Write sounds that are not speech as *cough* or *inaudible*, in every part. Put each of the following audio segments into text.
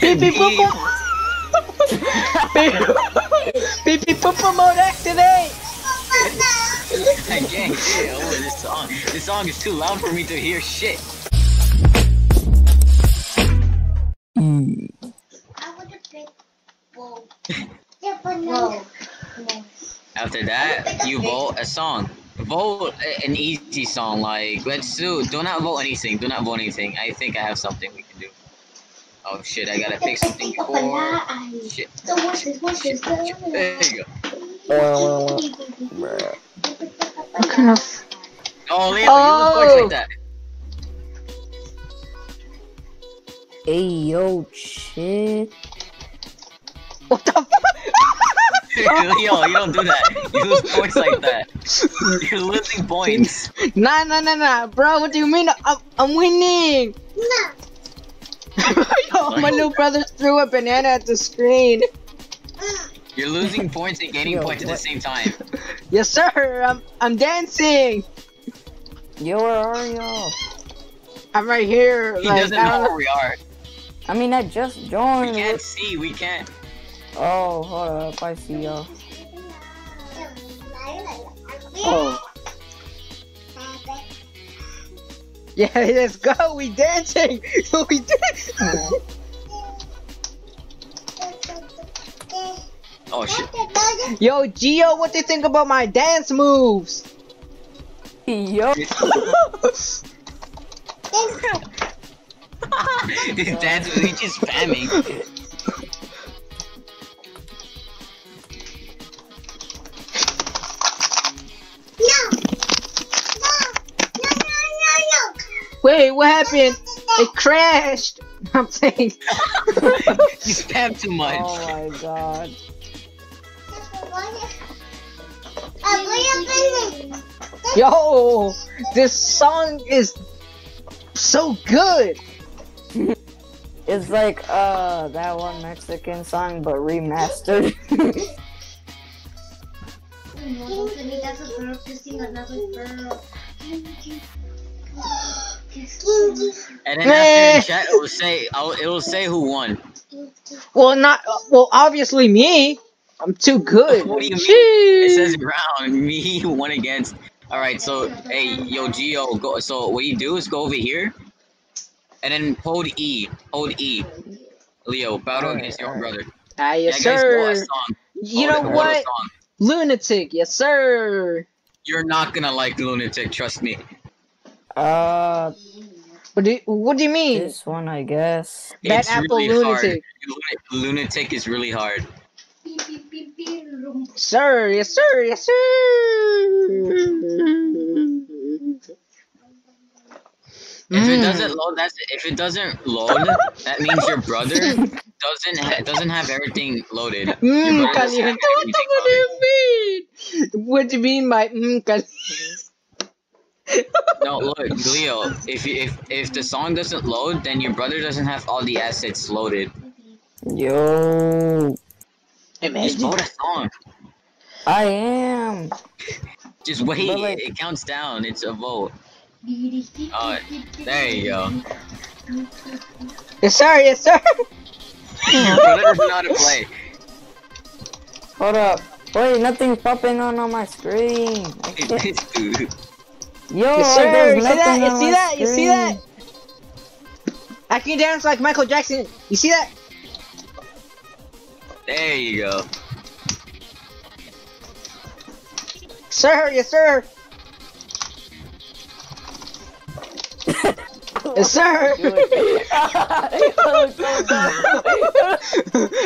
Beep beep boop boop. Beep beep beep boop boop mode activate. I can't hear over oh, this song. This song is too loud for me to hear shit. Whoa. After that, you vote a song. Vote an easy song. Like let's do. Do not vote anything. Do not vote anything. I think I have something we can. Oh shit! I gotta pick something before. Shit. So what's this? What's this? There you go. What kind of? Oh, Leo, Oh. you look like oh. that. Hey yo, shit. What the fuck? *laughs* Leo, you don't do that. You lose points like that. *laughs* You're losing points. Nah, nah, nah, nah, bro. What do you mean? I'm, I'm winning. *laughs* Yo, my little brother threw a banana at the screen. You're losing points and gaining Yo, points at the same time. Yes, sir. I'm I'm dancing. Yo, where are y'all? I'm right here. He like, doesn't I know uh, where we are. I mean, I just joined. We can't see. We can't. Oh, hold up. I see y'all. Oh. *laughs* Yeah, let's go. We dancing. *laughs* we dancing. Oh shit. Yo, Geo, what do you think about my dance moves? Yo. *laughs* This dance was he just spamming. Wait, what happened? It crashed. I'm saying. You spam too much. Oh my god. Yo, this song is so good. It's like uh that one Mexican song but remastered. And then after the chat, it will say, it will say who won. Well, not well. Obviously, me. I'm too good. *laughs* What do you mean? Jeez. It says round. *laughs* Me won against. All right. So hey, yo, Geo, go. So what you do is go over here, and then hold E. Hold E. Leo, battle Alright, against your alright. brother. Ah, yes, yeah, guys, sir. song. You know what? Lunatic. Yes, sir. You're not gonna like Lunatic. Trust me. Uh, What do you, What do you mean? this one I guess. Bad it's Apple really. Lunatic. Luna- Lunatic is really hard. Sir. Yes, sir. Yes, sir. If it Mm. doesn't load, that's if it doesn't load, that means your brother doesn't ha- doesn't have everything loaded. Your Mmm, brother doesn't have caliente. What, everything the, what do you mean? What do you mean by mmm caliente? No, look, Leo. If if if the song doesn't load, then your brother doesn't have all the assets loaded. Yo, Just Imagine. vote a song. I am. Just wait. Like- it counts down. It's a vote. Oh, there you go. Yes, sir. Yes, sir. Your brother doesn't know how to play. Hold up. Wait, nothing's popping on on my screen. *laughs* *laughs* Yo, Yes, sir. You see that? You see my that? You see that? screen. I can dance like Michael Jackson. You see that? There you go. Sir, yes, sir. yes, sir. *laughs*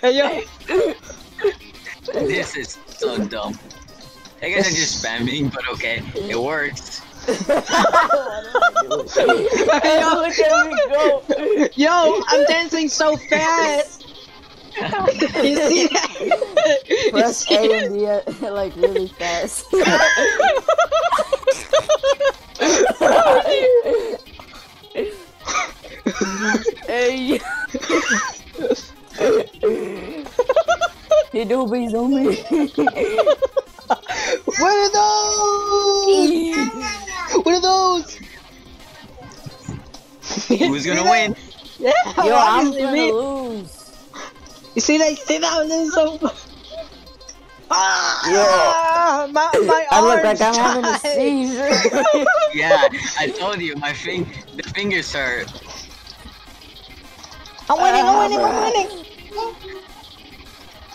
*laughs* hey, yo. This is so dumb. I guess I'm just spamming, but okay, it works. Yo. Look at me go. Yo, I'm dancing so fast. you see *laughs* that? Press A and B uh, like really fast. *laughs* hey. He do be zooming. That? See that? This so. *laughs* Ah, my my I look arms like I'm having a seizure. Yeah, I told you, my fing the fingers hurt. I'm winning. I'm winning. I'm winning.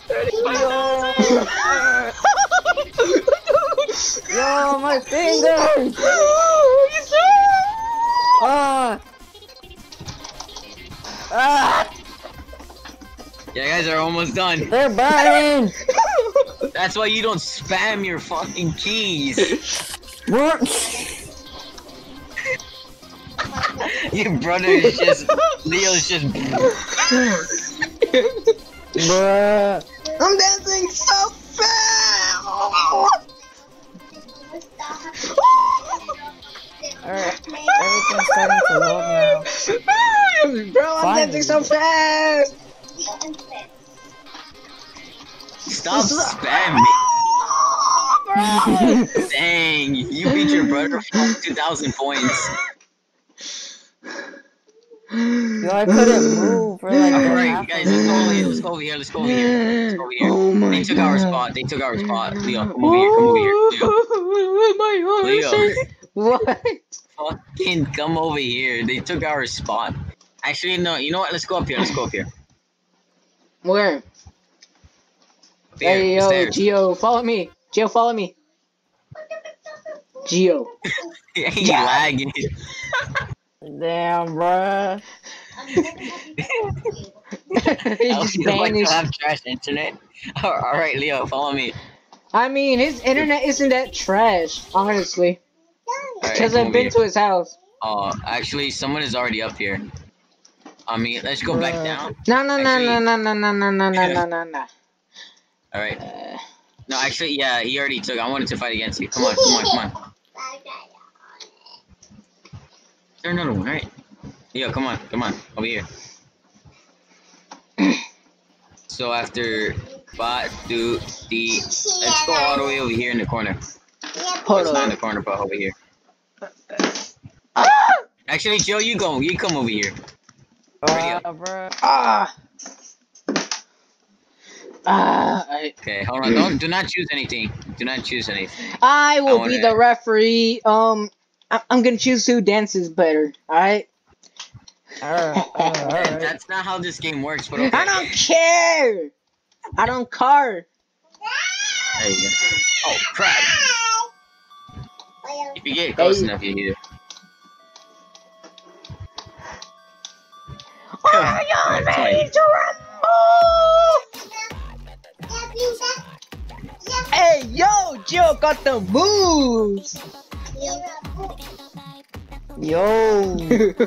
*laughs* Yo, my fingers. *laughs* Ah. Ah, Yeah, guys are almost done. they're burning. *laughs* That's why you don't spam your fucking keys. What? *laughs* Your brother is just Leo's just Bruh. I'm dancing so fast. Alright, everything's starting to load now. *laughs* Bro, I'm Finally. dancing so fast. Stop spamming. *laughs* Dang, you beat your brother for 2,000 points. Yo, I couldn't move for like a Alright, half guys, let's go over here. Let's go over here. Let's go over here. Let's go over here. Oh my They took our spot. They took our spot. Leo, come over here. Come over here. Leo. *laughs* my arms Leo. What? Fucking come over here. They took our spot. Actually, no. You know what? Let's go up here. Let's go up here. Where? Up here. Hey, yo, stairs. Geo, follow me. Geo, follow me. Geo. *laughs* He lagging. Damn, bruh. *laughs* he Oh, just you *laughs* like to have trash internet? Alright, Leo, follow me. I mean, his internet isn't that trash, honestly. Because come I've been here. to his house. Oh, actually, someone is already up here. I mean, let's go back down. No, no, no, no, no, no, no, no, no, no, no, no, no. Alright. Uh, No, actually, yeah, he already took. I wanted to fight against you. Come on, come on, come on. There's another one, right? Yo, come on, come on, over here. so after five, two, three, let's go all the way over here in the corner. hold it's not in the corner, but over here. Ah! Actually, Joe, you go. You come over here. Uh, bruh. Ah! I, Okay, hold on. Don't do not choose anything. Do not choose anything. I will wanna- be the referee. Um, I- I'm gonna choose who dances better. Alright? Alright, alright, alright. That's not how this game works, but okay. I don't care! I don't care. There you go. Oh crap! If you get close Hey. enough, you hear. Are you Alright, ready to rumble? Hey, yo, Joe got the moves. Yo, *laughs* *laughs* this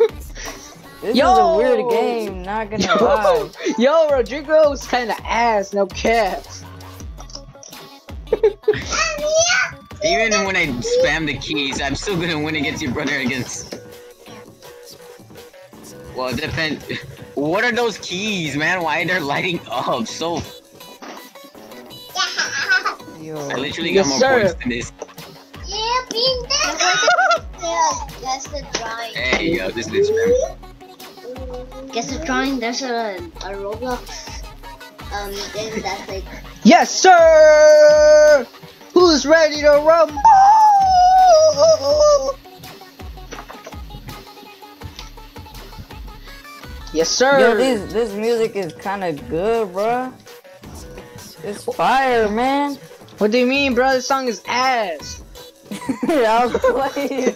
is a weird game, not gonna lie. *laughs* Yo, Rodrigo's kind of ass, no cap. Even when I spam the keys, I'm still gonna win against your brother against. Well, it depends. What are those keys, man? Why are they're lighting up? So Yo, I literally Yes, got more sir. points than this. Guess *laughs* the drawing. Hey, yo, this is spam. Guess the drawing. There's a a Roblox. Um, thing that's like Yes, sir. Who's ready to rumble? Yes, sir. yo, this this music is kind of good, bruh. It's fire, man. What do you mean, bro? This song is ass. I was playing.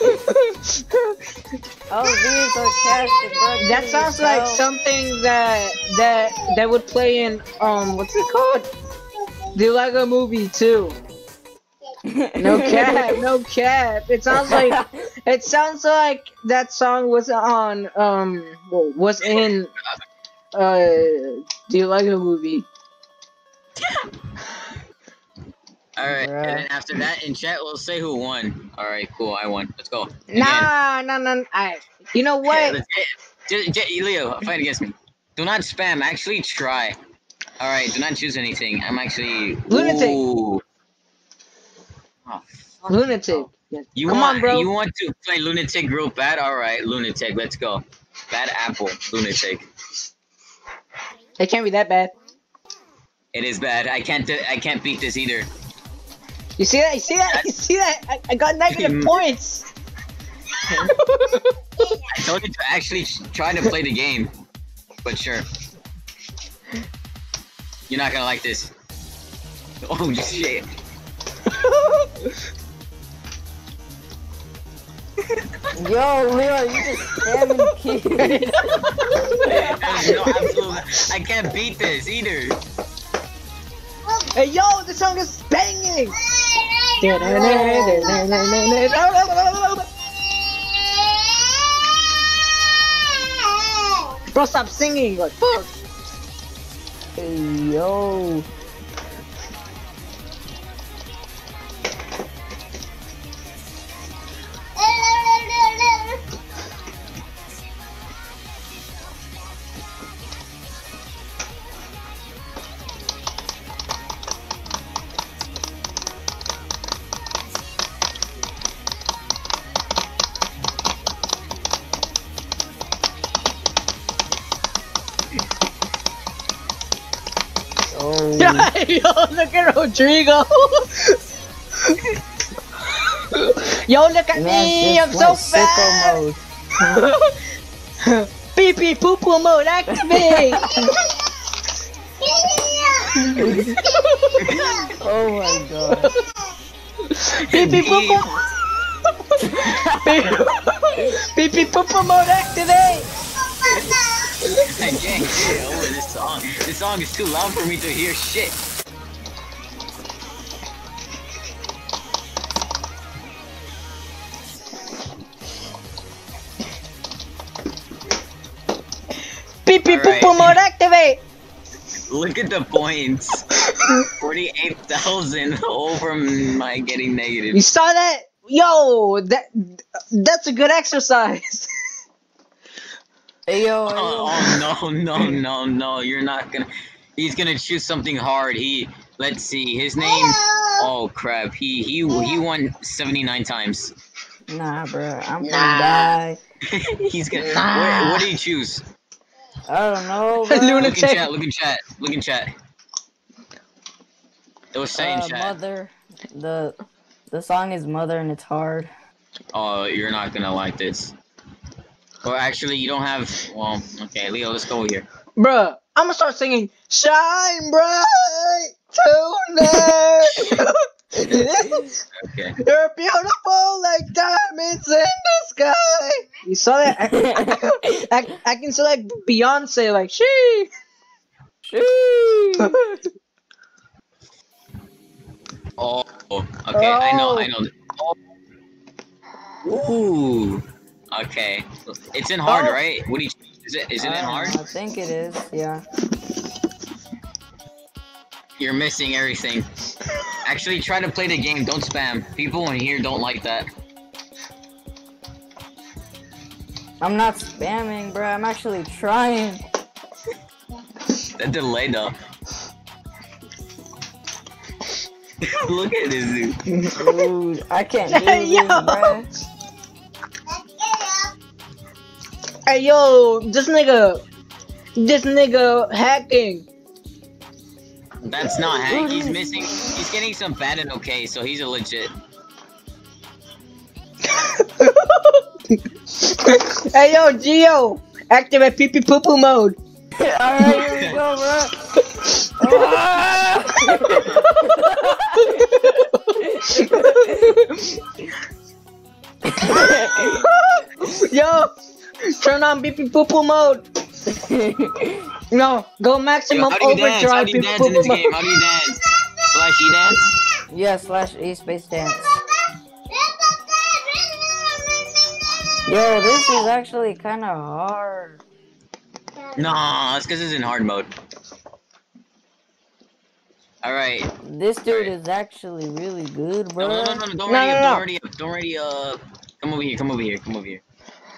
Was being sarcastic, bro. That sounds like something that that that would play in um what's it called? The Lego Movie too. *laughs* No cap, no cap. It sounds like *laughs* it sounds like that song was on um well, was in uh the Lego Movie. *laughs* Alright, Bruh. and then after that, in chat, we'll say who won. Alright, cool, I won. Let's go. Again. Nah, nah, nah. I. You know what? let's get, J- J- Leo, fight against me. Do not spam. Actually, try. All right. Do not choose anything. I'm actually Lunatic. Ooh. Oh. Lunatic. Yeah. You Come want, on, bro. You want to play lunatic real bad? All right, lunatic. Let's go. Bad apple, lunatic. It can't be that bad. It is bad. I can't. I can't beat this either. You see that? You see that? You see that? I, I got negative Mm. points. *laughs* I told you to actually sh- try to play the game, but sure. You're not gonna like this. Oh *laughs* shit! Yo, Leo, you just spamming keys. There's no absolute. I can't beat this either. Hey yo, the song is banging. Bro, stop singing. Like fuck. Hey, yo. Yo, look at Rodrigo. yo, look at me. I'm so just went fast. mode. *laughs* Pee pee poo poo mode activate. *laughs* Oh my god. Pee pee poo poo. *laughs* Pee pee poo poo mode activate. I can't get over oh, this song. This song is too loud for me to hear shit. Pee pee poo poo Alright. mode activate. Look at the points. *laughs* Forty-eight thousand over my getting negative. You saw that? Yo, that that's a good exercise. *laughs* Hey, yo, hey, yo. Oh, oh no no no no! You're not gonna. He's gonna choose something hard. He let's see his name. Oh crap! He he he won seventy nine times. Nah, bro, I'm gonna die. *laughs* He's gonna. Nah. What, what do you choose? I don't know, *laughs* bro. Look in chat. Look in chat. Look in chat. It was saying uh, chat. mother. The the song is Mother and it's hard. Oh, you're not gonna like this. Or actually, you don't have. Well, okay, Leo, let's go over here. Bruh, I'm gonna start singing Shine Bright Tonight. *laughs* *laughs* Okay. *laughs* You're beautiful like diamonds in the sky. You saw that? I, I, I can select Beyonce like she. She. oh, okay. I know. I know. Oh. Ooh. Okay. It's in hard, Oh. right? What do you? Is it? Is it in hard? I think it is. Yeah. You're missing everything. Actually, try to play the game. Don't spam. People in here don't like that. I'm not spamming, bro. I'm actually trying. That delay though. *laughs* Look at this dude. Dude, I can't *laughs* do Hey, yo. this, bro. Hey yo, this nigga, this nigga hacking. That's not hack. He's missing. He's getting some bad and okay, so he's a legit. *laughs* hey yo, Geo, activate pee pee poo poo mode. Alright, here we go, bro. *laughs* Yo, turn on pee pee poo poo mode. *laughs* No, go Yo, maximum how do you dance? How overdrive do you pee pee dance in poo this game? How do you dance? Slash E dance? yeah, slash E space dance. Yo, this is actually kind of hard. No, it's because it's in hard mode. All right. This dude is actually really good, bro. no, no, no, no, don't No, ready no, up, no. don't ready up, don't ready up. Come over here, come over here, come over here.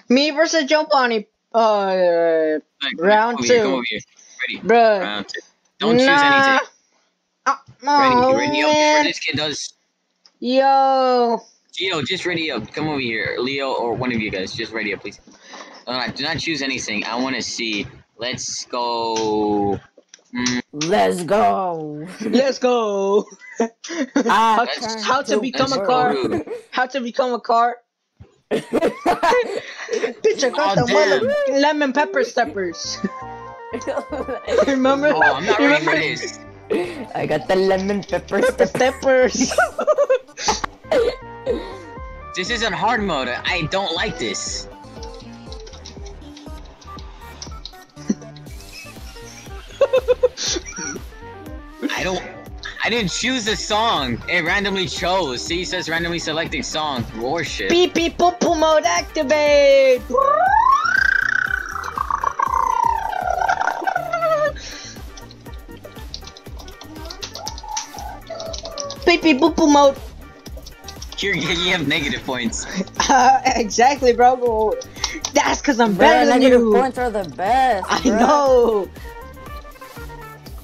Me versus Giovanni. Uh, Like, Round come over here, two. Come over here. Ready. bruh. Round two. Don't choose Nah. anything. Oh, Ready, oh, ready up this kid does. Yo. Gio, just ready up. Come over here. Leo or one of you guys, just ready up, please. Uh, do not choose anything. I want to see. Let's go. Mm, Let's go. Let's go. *laughs* Ah, how, Let's- how to to become a car? How to become a car? Bitch, I got Oh, the damn. mother lemon pepper steppers. *laughs* Remember? Oh, I'm not ready for Remember? this. I got the lemon pepper Pepper step. steppers. *laughs* This isn't hard mode. I don't like this. *laughs* I don't. I didn't choose the song. It randomly chose. See, it says randomly selecting song. Roar shit. beep beep boop boop mode activate. Beep beep boop boop mode. You're, you have negative points. *laughs* Uh, exactly, bro. That's cause I'm Bruh, better than negative you. points are the best. I bruh. know.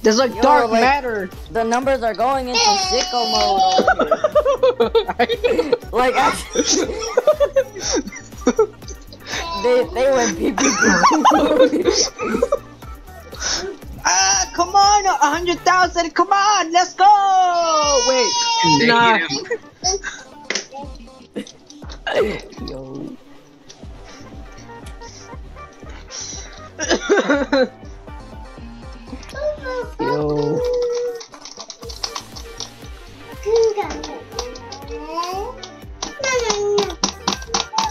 There's like Yo, dark like- matter. The numbers are going into sicko mode. *laughs* Like actually, *laughs* they they went pee pee pee pee. *laughs* ah, come on, a hundred thousand. Come on, let's go. Wait, nah. Yo. Yo.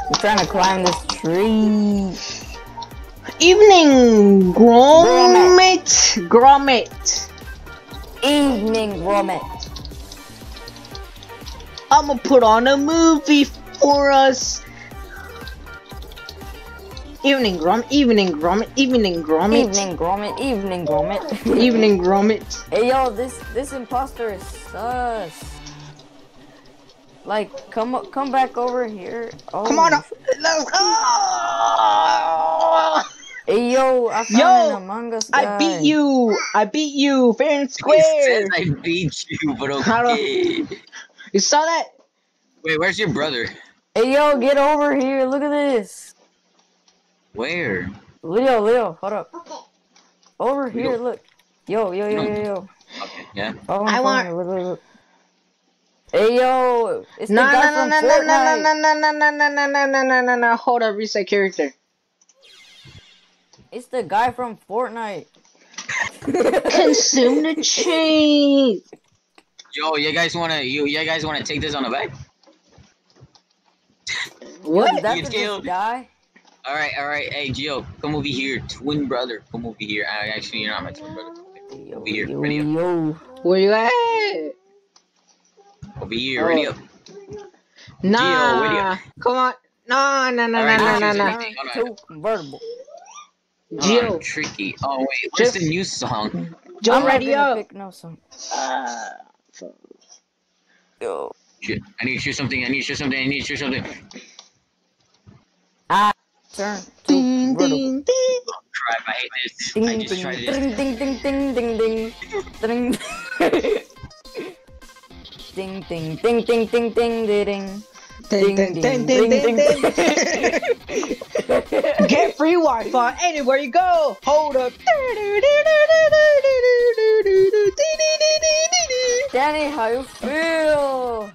I'm trying to climb this tree. Evening, Gromit. Gromit. Evening vomit. I'ma put on a movie for us. Evening, Grom. Evening, Gromit. Evening, Gromit. Evening Gromit. Evening Gromit. *laughs* Evening, Gromit. Hey yo, this this imposter is sus. Like, come come back over here. Oh. Come on, let's go. Hey yo, I found Yo, an Among Us guy. I beat you. I beat you fair and It square. says I beat you, but okay. You saw that? Wait, where's your brother? Hey yo, get over here. Look at this. Where? Leo, Leo, hold up. Okay. Over We here, look. Yo, yo, yo, No. yo, yo. Okay, yeah. Follow me, I follow want- Look, look, look. Hey yo, it's No, the no, guy no, from no, no, no, Fortnite. no, no, no, no, no, no, no, no, no, no, no. Hold up, reset character. It's the guy from Fortnite. Consume the cheese. Yo, you guys wanna you you guys wanna take this on the back? What? did that You just killed- die? All right, all right. Hey, Gio, come over here, twin brother. Come over here. I, actually, you're not my twin brother. Yo, Over here, yo, ready up. yo. Where you at? Over here, ready up. Nah. where you- Come on. Nah, nah, nah, Alright, nah, now nah, choose nah, anything. nah. Two convertible. Oh, Gio, tricky. Oh wait, where's Just- the new song? Joe, I'm ready up. Pick no song. Uh, Yo. I need to choose something. I need to choose something. I need to choose something. Turn. Ding, ding, ding. I hate this. Ding, ding. Ding, ding, ding, ding, ding, ding. ding. Ding, ding, ding, ding, ding, ding, ding. Ding, ding, ding, ding, ding, ding. Get free Wi-Fi anywhere you go. Hold up. Danny, how you feel?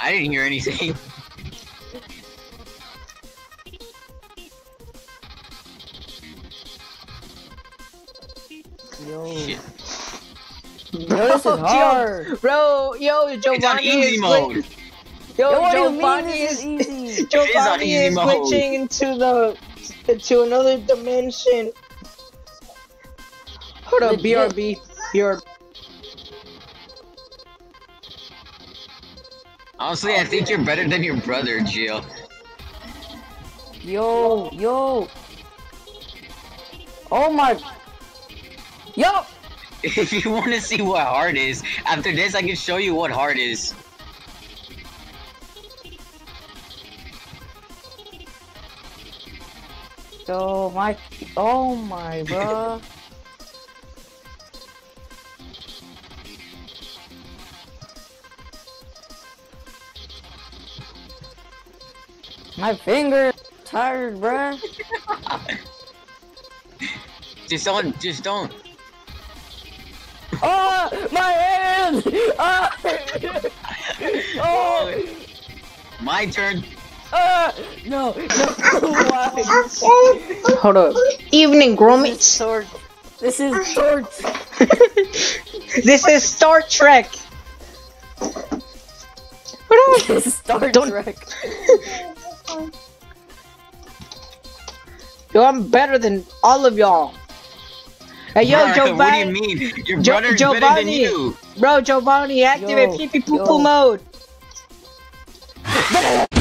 I didn't hear anything. Yo, Shit. yo, this is *laughs* hard. Bro, yo, It's on Giovanni easy is mode. Yo, Yo, what do you Giovanni mean this is is easy? *laughs* It is on Giovanni easy is glitching into the into another dimension. Hold up, BRB. BRB. Honestly, I think you're better than your brother, Gio. Yo, yo. Oh my. Yo. If you want to see what hard is, after this, I can show you what hard is. Yo, my. Oh my, bro. My finger tired, bruh. *laughs* Just don't. Just don't. Oh, my hand! Ah! oh, My turn. ah! No, no, why? *laughs* Hold up. Evening, This Gromit. is torch. This is torch. *laughs* this is Star Trek. Hold *laughs* on. This is Star Don't- Trek. Yo, I'm better than all of y'all. Hey, yo, Giovanni. What do you mean? Your jo brother's Giovanni. better than you. Bro, Giovanni, activate yo, pee pee poo poo yo. mode. *laughs*